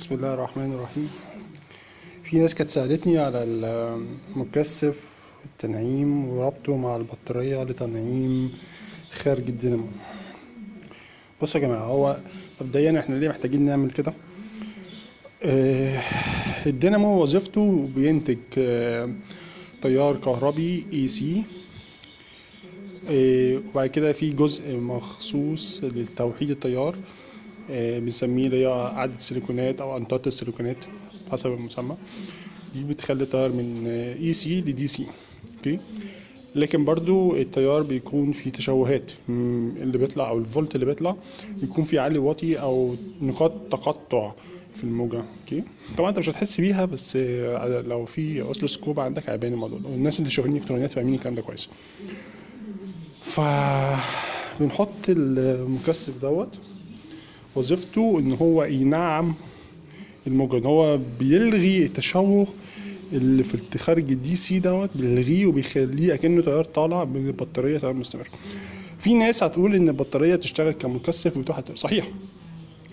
بسم الله الرحمن الرحيم. في ناس كانت سألتني على المكثف التنعيم وربطه مع البطارية لتنعيم خارج الدينامو. بصوا يا جماعة هو مبدئيا إحنا ليه محتاجين نعمل كده؟ آه، الدينامو وظيفته بينتج آه، تيار كهربي اي سي وبعد كده في جزء مخصوص لتوحيد التيار. آه، بنسميه اللي هي عدد السيليكونات أو انطات السيليكونات حسب المسمى. دي بتخلي التيار من AC ل DC okay لكن برضو التيار بيكون فيه تشوهات اللي بيطلع أو الفولت اللي بيطلع بيكون فيه عالي واطي أو نقاط تقطع في الموجة okay طبعا أنت مش هتحس بيها بس آه، لو في oscilloscope عندك هيبان الموضوع ده. والناس اللي شغالين الكترونيات فاهمين الكلام ده كويس. ف بنحط المكثف دوت. وظيفته إن هو ينعم الموجة إن هو بيلغي التشوه اللي في خارج ال DC دوت بيلغيه وبيخليه أكنه تيار طالع من البطاريه تيار مستمر. في ناس هتقول إن البطارية تشتغل كمكثف وتوحد صحيح.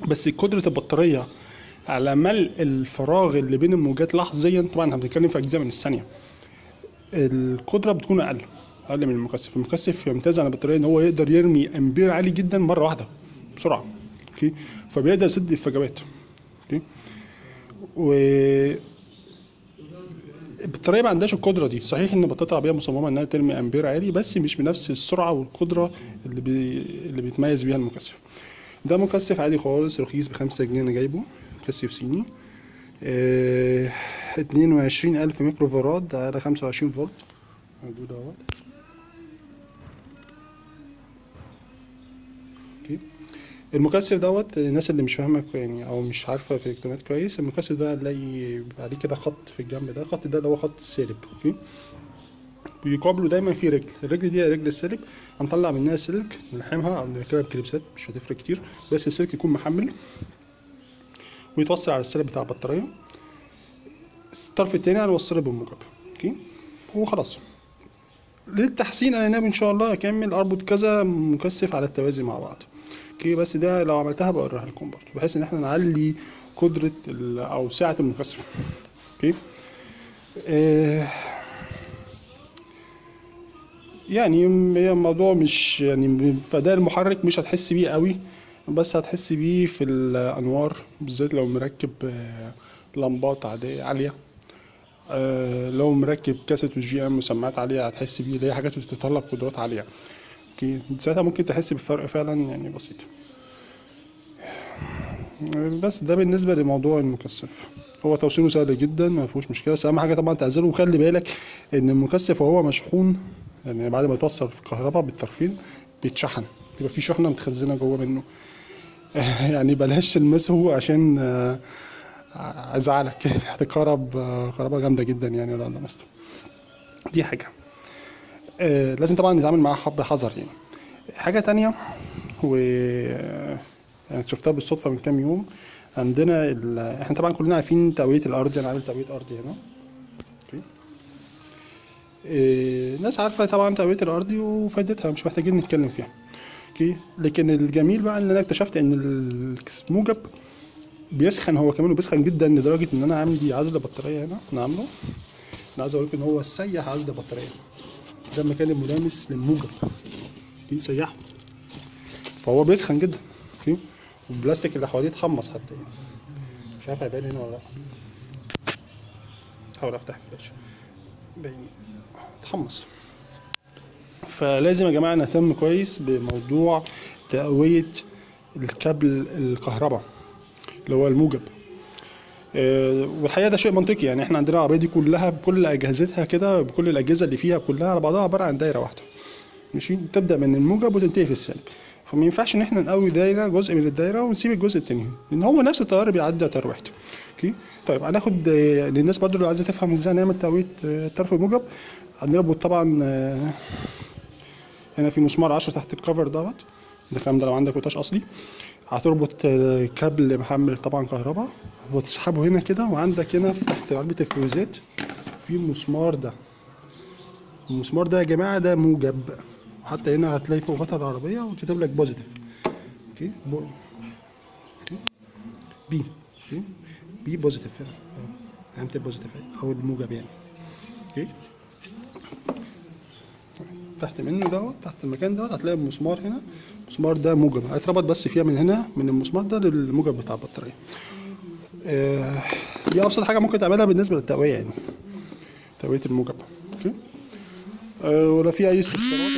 بس قدرة البطارية على ملء الفراغ اللي بين الموجات لحظيا طبعا إحنا بنتكلم في أجزاء من الثانية. القدرة بتكون أقل أقل من المكثف. المكثف يمتاز عن البطارية إن هو يقدر يرمي أمبير عالي جدا مرة واحدة بسرعة. okay؟ فبيقدر يسد الفجوات okay؟ و البطاريه ما عندهاش القدرة دي. صحيح إن بطاريه العربيه مصممة إنها ترمي أمبير عالي بس مش بنفس السرعة والقدرة اللي بي... اللي بيتميز بيها المكثف. ده مكثف عادي خالص رخيص بخمسة جنيه أنا جايبه مكثف صيني. آه... 22000 ميكرو فاراد على 25 فولت. موجود أهوت. okay؟ المكثف دوت الناس اللي مش فاهمه يعني أو مش عارفة في الإلكترونيات كويس المكثف ده هنلاقي عليه كده خط في الجنب ده الخط ده اللي هو خط السالب okay؟ بيقابله دايما في رجل الرجل دي رجل السالب هنطلع منها سلك نلحمها أو نركبها بكليبسات مش هتفرق كتير بس السلك يكون محمل ويتوصل على السالب بتاع البطارية. الطرف التاني هنوصله بالموجب okay؟ وخلاص. للتحسين أنا ناوي إن شاء الله أكمل أربط كذا مكثف على التوازي مع بعض. okay بس ده لو عملتها بوريها لكم برضه بحيث إن إحنا نعلي قدرة أو سعة المكثف okay؟ آه يعني هي الموضوع مش يعني فده المحرك مش هتحس بيه قوي بس هتحس بيه في الأنوار بالذات لو مركب آه، لمبات عادية عالية. آه، لو مركب كاسيت والجي ام مسمعات عالية هتحس بيه اللي هي حاجات بتتطلب قدرات عالية. okay ساعتها ممكن تحس بالفرق فعلا يعني بسيط. بس ده بالنسبة لموضوع المكثف. هو توصيله سهل جدا ما فيهوش مشكلة. بس أهم حاجة طبعا تعزله. وخلي بالك إن المكثف وهو مشحون يعني بعد ما يتوصل في الكهرباء بالطرفين بيتشحن. يبقى في شحنة متخزنة جوه منه. يعني بلاش تلمسه عشان آه، أزعلك. هتتكهرب آه، كهرباء جامدة جدا يعني لو لمسته. دي حاجة. آه، لازم طبعا نتعامل معاه حب حذر يعني. حاجة تانية و يعني شفتها بالصدفة من كام يوم عندنا ال... إحنا طبعا كلنا عارفين تقوية الأرض أنا عامل تقوية ارضي هنا. Okay. إيه، ناس عارفة طبعا تقوية الأرض وفائدتها مش محتاجين نتكلم فيها. Okay. لكن الجميل بقى إن أنا اكتشفت إن الموجب بيسخن هو كمان وبيسخن جدا لدرجة إن أنا عندي عزل بطارية هنا أنا عامله أنا عايز أقول إن هو سيح عزل بطارية. ده المكان الملامس للموجب دي سيحه فهو بيسخن جدا. Okay والبلاستيك اللي حواليه اتحمص حتى يعني. مش عارف هيبان هنا ولا لأ. احاول أفتح فلاش باين. اتحمص. فلازم يا جماعة نهتم كويس بموضوع تقوية الكابل الكهرباء اللي هو الموجب. والحقيقة ده شيء منطقي. يعني إحنا عندنا العربيه دي كلها بكل أجهزتها كده بكل الأجهزة اللي فيها كلها على بعضها عبارة عن دايرة واحدة. ماشي؟ تبدأ من الموجب وتنتهي في السالب. فما ينفعش إن إحنا نقوي دايرة جزء من الدايرة ونسيب الجزء التاني لأن هو نفس التيار بيعدي على تيار واحد. Okay؟ طيب هناخد آه، للناس برضو اللي عايزة تفهم إزاي نعمل تقوية آه، طرف الموجب. هنربط طبعا آه، هنا في مسمار 10 تحت ال cover دوت. ده الكلام ده لو عندك وتاش أصلي. هتربط آه، كابل محمل طبعا كهرباء. وتسحبه هنا كده وعندك هنا تحت علبة الفيوزات في المسمار ده. المسمار ده يا جماعة ده موجب. حتى هنا هتلاقي فوق غطا العربية وكاتب لك positive okay؟ P okay؟ P positive هنا آه. علامة ال positive أو الموجب يعني. Okay؟ تحت منه دوت تحت المكان دوت هتلاقي المسمار هنا. المسمار ده موجب. هيتربط بس فيها من هنا من المسمار ده للموجب بتاع البطارية. آه، دي أبسط حاجة ممكن تعملها بالنسبة للتقوية يعني تقوية الموجب. أوكي؟ آه، ولا في أي استفسارات